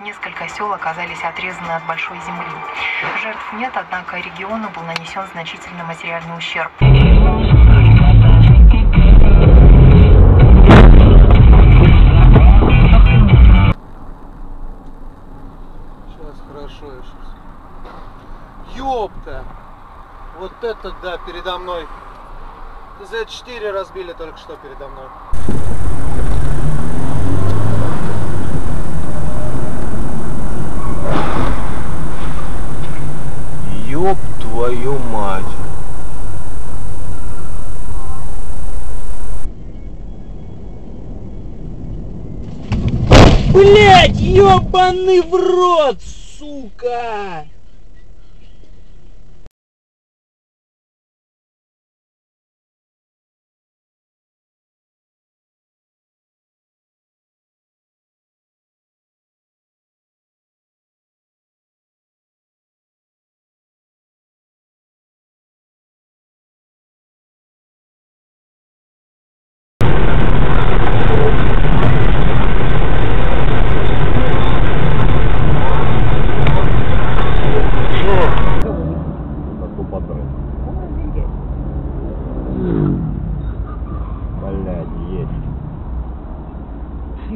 Несколько сел оказались отрезаны от большой земли. Жертв нет, однако региону был нанесен значительный материальный ущерб. Сейчас хорошо, я сейчас. Ёпта! Вот это да, передо мной. Z4 разбили только что передо мной. Ёб твою мать. Блять, ёбаный в рот, сука!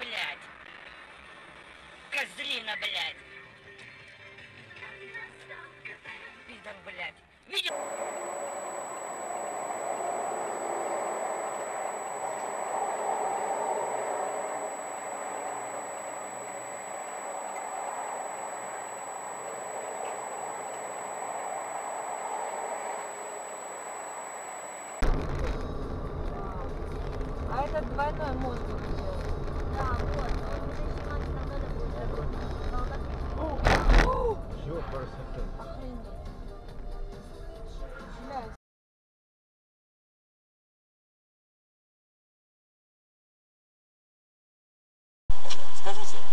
блядь! Козлина, блядь! Пидор, блядь! Видел? А это двойной мозг. Да, вот, он в 2017 году будет работать. Все, красота. Охренеть. Блядь. Скажите,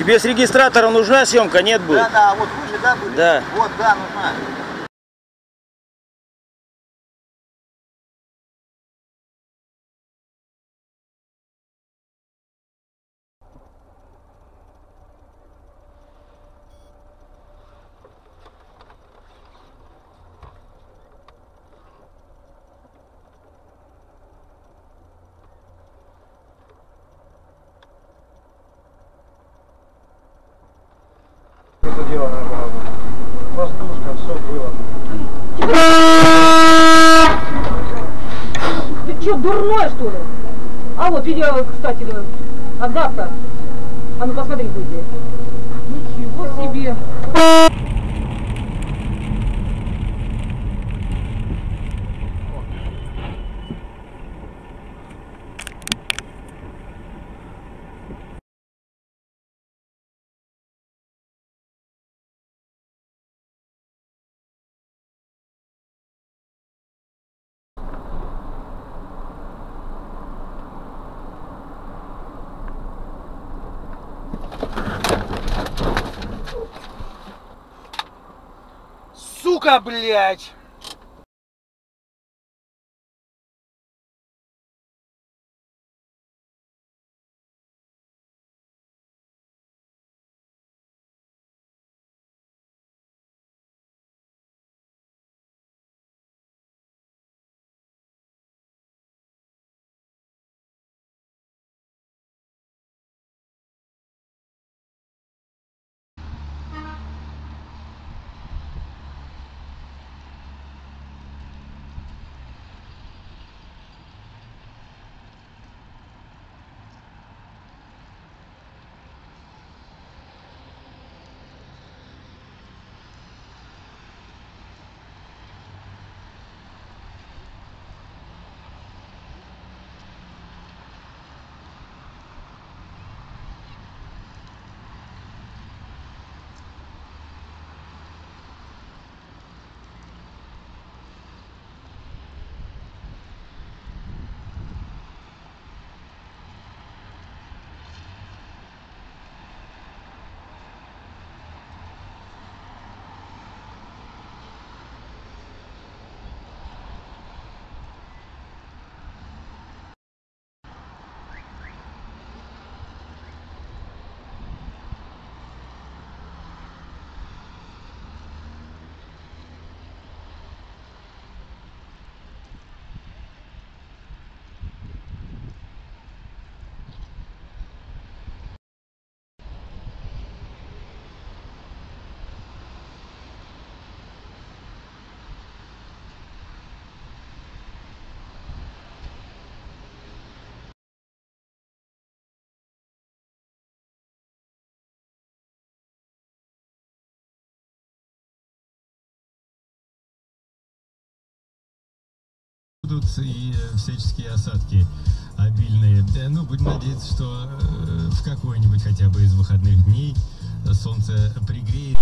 Тебе с регистратора нужна съемка, нет будет? Да, да, вот вы же, да, были? Да. Вот, да, нужна. Дело было. Воздушка, все было. Ты что, дурной что ли? А вот видео, кстати, адаптер. Сука, блядь! Будут и э, всяческие осадки обильные. Э, Ну, будем надеяться, что э, в какой-нибудь хотя бы из выходных дней солнце пригреет.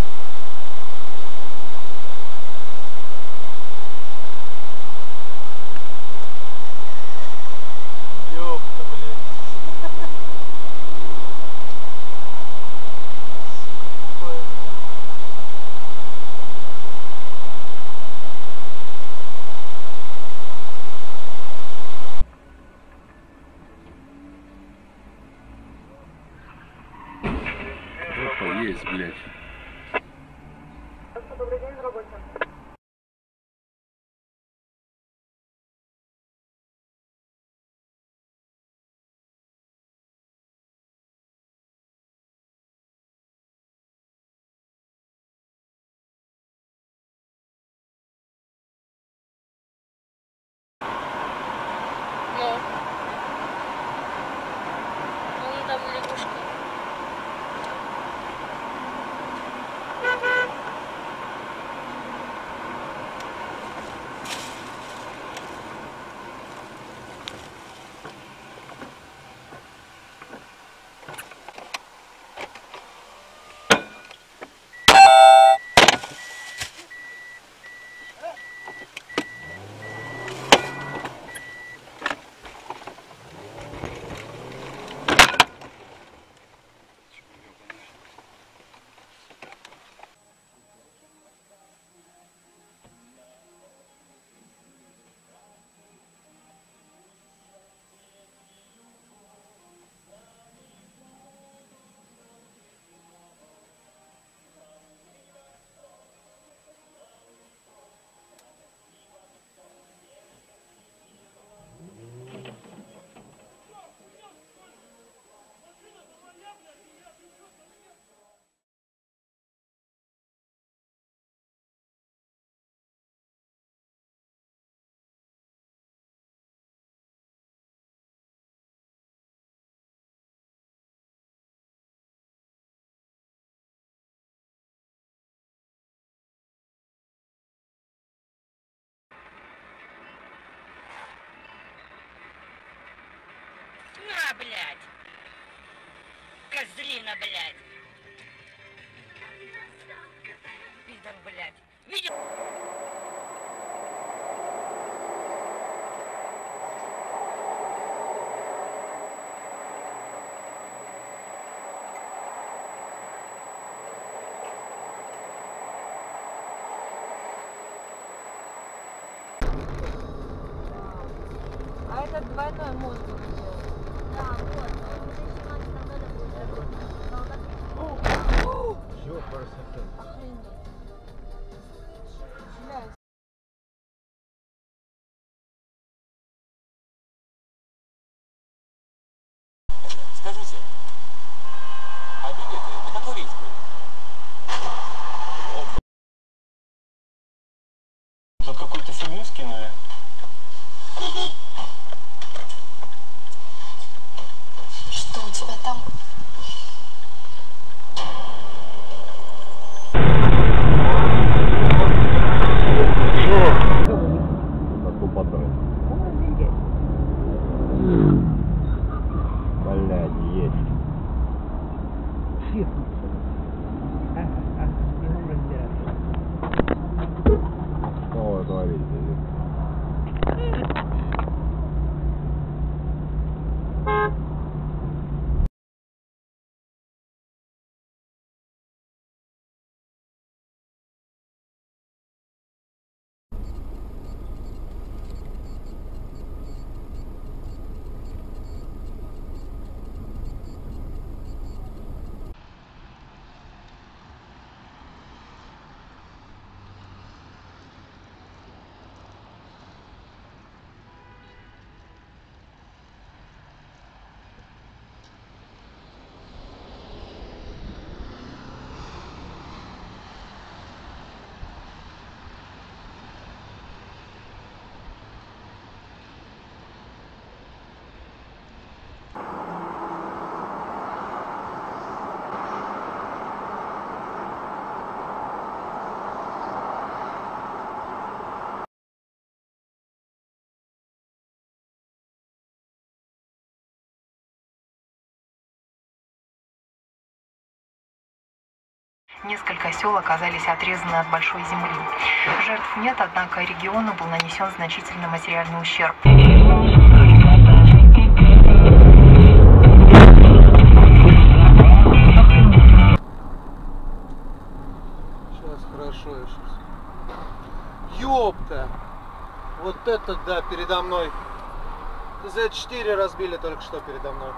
Блядь! Козлина, блядь! Пидор, блядь! Видел? А этот двойной мост Скажите, Что вы творите? Несколько сел оказались отрезаны от большой земли. Жертв нет, однако региону был нанесен значительный материальный ущерб. Сейчас хорошо, я сейчас. Ёпта! Вот это да, передо мной. Z4 разбили только что передо мной.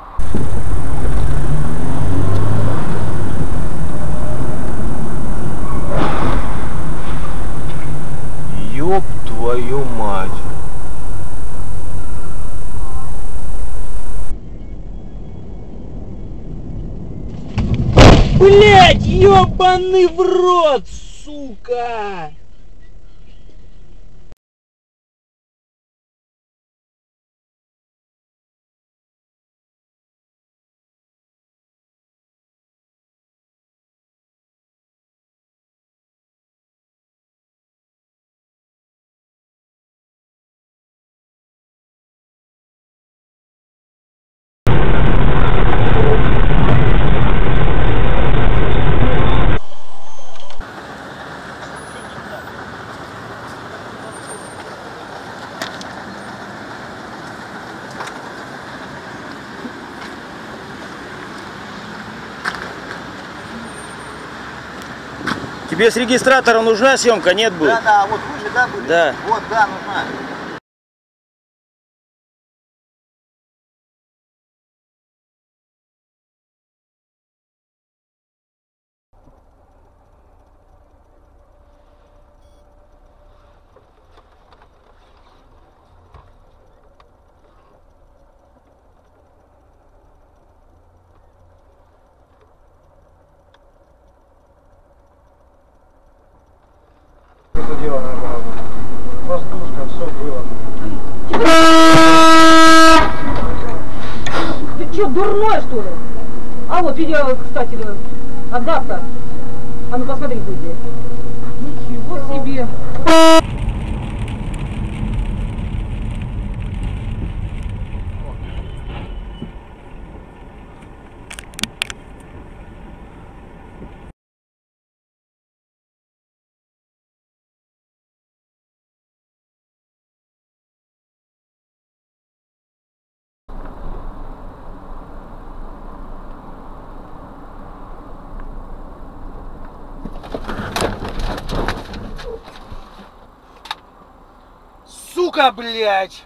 Ёб твою мать. Блять, ебаный в рот, сука! С регистратора нужна съемка, нет будет? Да, да, вот вы же, да, были? Да. Вот, да, нужна. Это дело нормально. Воздушка, все было. Ты что, дурной что ли? А вот видео, Сука, блядь!